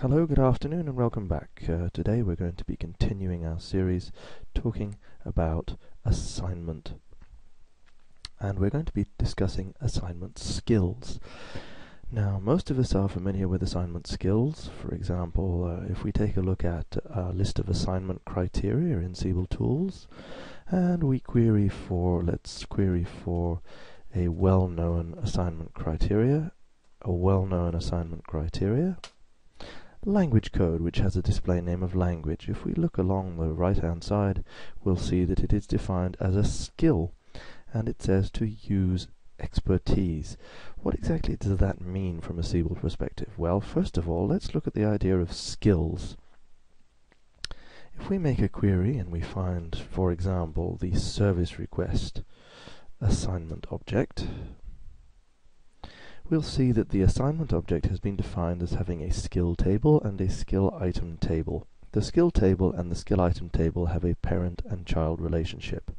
Hello, good afternoon, and welcome back. Uh, today we're going to be continuing our series talking about assignment. And we're going to be discussing assignment skills. Now, most of us are familiar with assignment skills. For example, uh, if we take a look at a list of assignment criteria in Siebel Tools, and we query for, let's query for a well-known assignment criteria, a well-known assignment criteria, language code which has a display name of language. If we look along the right hand side we'll see that it is defined as a skill and it says to use expertise. What exactly does that mean from a Siebel perspective? Well first of all let's look at the idea of skills. If we make a query and we find for example the service request assignment object we'll see that the assignment object has been defined as having a skill table and a skill item table. The skill table and the skill item table have a parent and child relationship.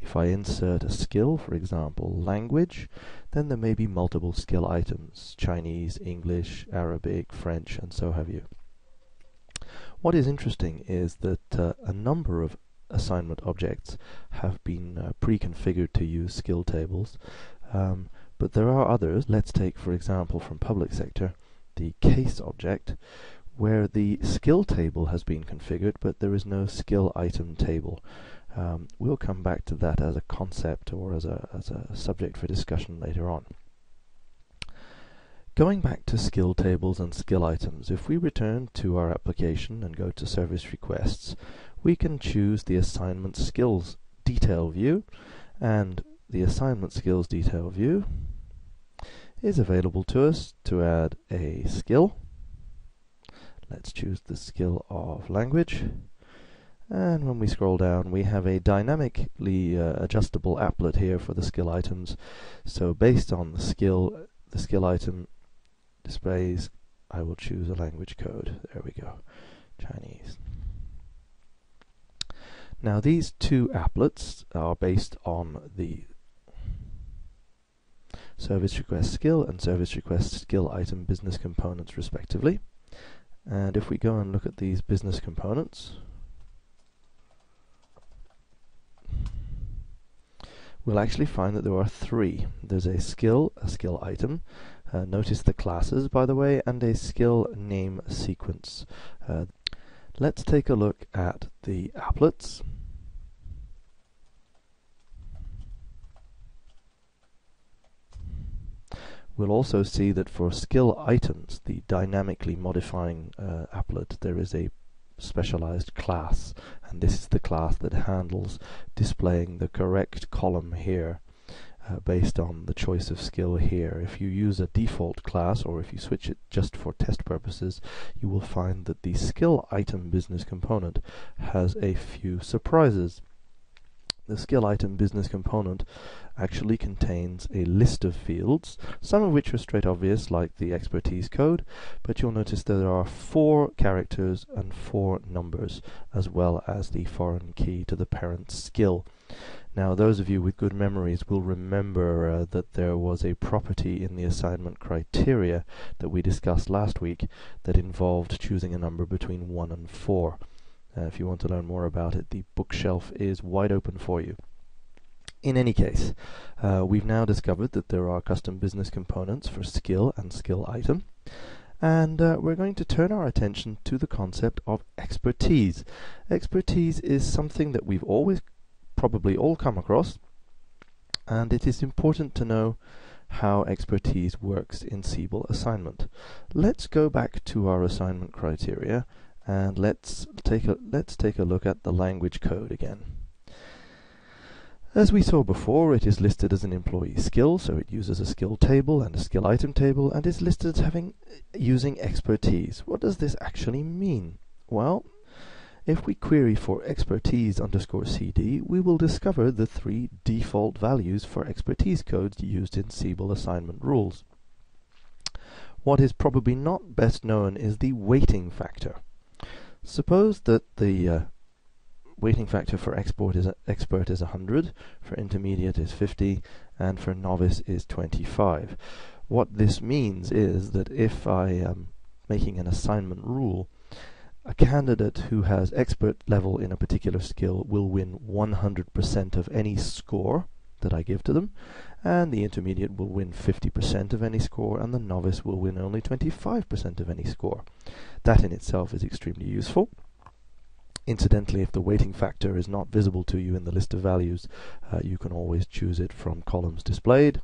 If I insert a skill, for example language, then there may be multiple skill items, Chinese, English, Arabic, French, and so have you. What is interesting is that uh, a number of assignment objects have been uh, pre-configured to use skill tables. Um, but there are others, let's take for example from public sector the case object where the skill table has been configured but there is no skill item table. Um, we'll come back to that as a concept or as a, as a subject for discussion later on. Going back to skill tables and skill items, if we return to our application and go to service requests, we can choose the assignment skills detail view and the assignment skills detail view is available to us to add a skill. Let's choose the skill of language. And when we scroll down, we have a dynamically uh, adjustable applet here for the skill items. So based on the skill, the skill item displays, I will choose a language code. There we go, Chinese. Now these two applets are based on the service request skill and service request skill item business components respectively. And if we go and look at these business components, we'll actually find that there are three. There's a skill, a skill item, uh, notice the classes by the way, and a skill name sequence. Uh, let's take a look at the applets. We'll also see that for skill items, the dynamically modifying uh, applet, there is a specialized class, and this is the class that handles displaying the correct column here. Uh, based on the choice of skill here. If you use a default class or if you switch it just for test purposes, you will find that the skill item business component has a few surprises. The skill item business component actually contains a list of fields, some of which are straight obvious like the expertise code, but you'll notice that there are four characters and four numbers, as well as the foreign key to the parent skill. Now those of you with good memories will remember uh, that there was a property in the assignment criteria that we discussed last week that involved choosing a number between 1 and 4. Uh, if you want to learn more about it, the bookshelf is wide open for you. In any case, uh, we've now discovered that there are custom business components for skill and skill item. And uh, we're going to turn our attention to the concept of expertise. Expertise is something that we've always probably all come across, and it is important to know how expertise works in Siebel assignment. Let's go back to our assignment criteria and let's take a let's take a look at the language code again. As we saw before, it is listed as an employee skill, so it uses a skill table and a skill item table, and is listed as having uh, using expertise. What does this actually mean? Well, if we query for expertise underscore cd, we will discover the three default values for expertise codes used in Siebel assignment rules. What is probably not best known is the weighting factor. Suppose that the uh, weighting factor for export is expert is 100, for intermediate is 50, and for novice is 25. What this means is that if I am making an assignment rule, a candidate who has expert level in a particular skill will win 100% of any score that I give to them, and the intermediate will win 50% of any score, and the novice will win only 25% of any score. That in itself is extremely useful. Incidentally, if the weighting factor is not visible to you in the list of values, uh, you can always choose it from columns displayed.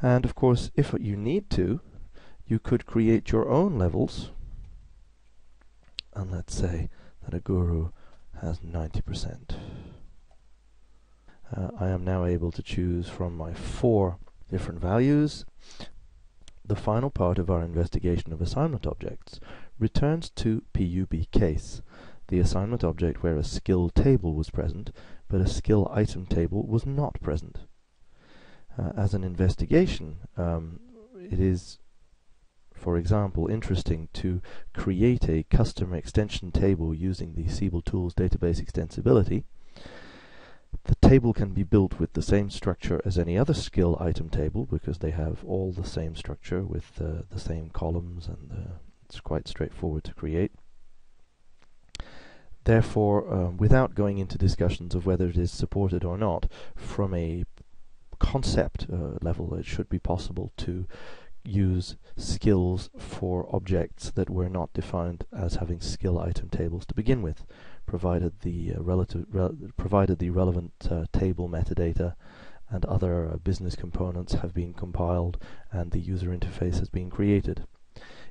And of course, if you need to, you could create your own levels. And let's say that a guru has 90%. Uh, I am now able to choose from my four different values. The final part of our investigation of assignment objects returns to PUB case, the assignment object where a skill table was present, but a skill item table was not present. Uh, as an investigation, um, it is, for example, interesting to create a customer extension table using the Siebel Tools database extensibility the table can be built with the same structure as any other skill item table because they have all the same structure with uh, the same columns and uh, it's quite straightforward to create. Therefore, um, without going into discussions of whether it is supported or not, from a concept uh, level it should be possible to use skills for objects that were not defined as having skill item tables to begin with provided the uh, relative re provided the relevant uh, table metadata and other uh, business components have been compiled and the user interface has been created.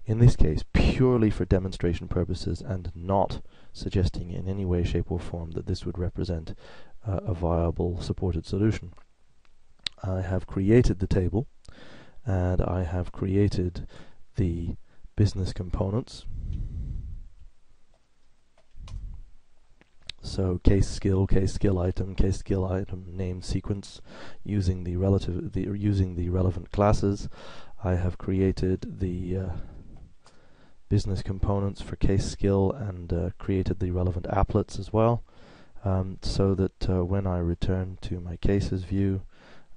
In this case, purely for demonstration purposes and not suggesting in any way, shape or form that this would represent uh, a viable supported solution. I have created the table and I have created the business components So case skill, case skill item, case skill item name sequence using the relative the using the relevant classes. I have created the uh, business components for case skill and uh, created the relevant applets as well um, so that uh, when I return to my cases view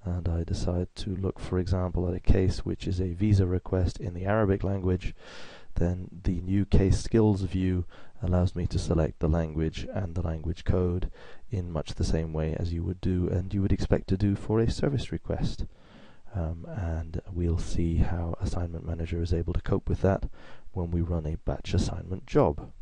and I decide to look for example at a case which is a visa request in the Arabic language then the new case skills view allows me to select the language and the language code in much the same way as you would do and you would expect to do for a service request. Um, and we'll see how Assignment Manager is able to cope with that when we run a batch assignment job.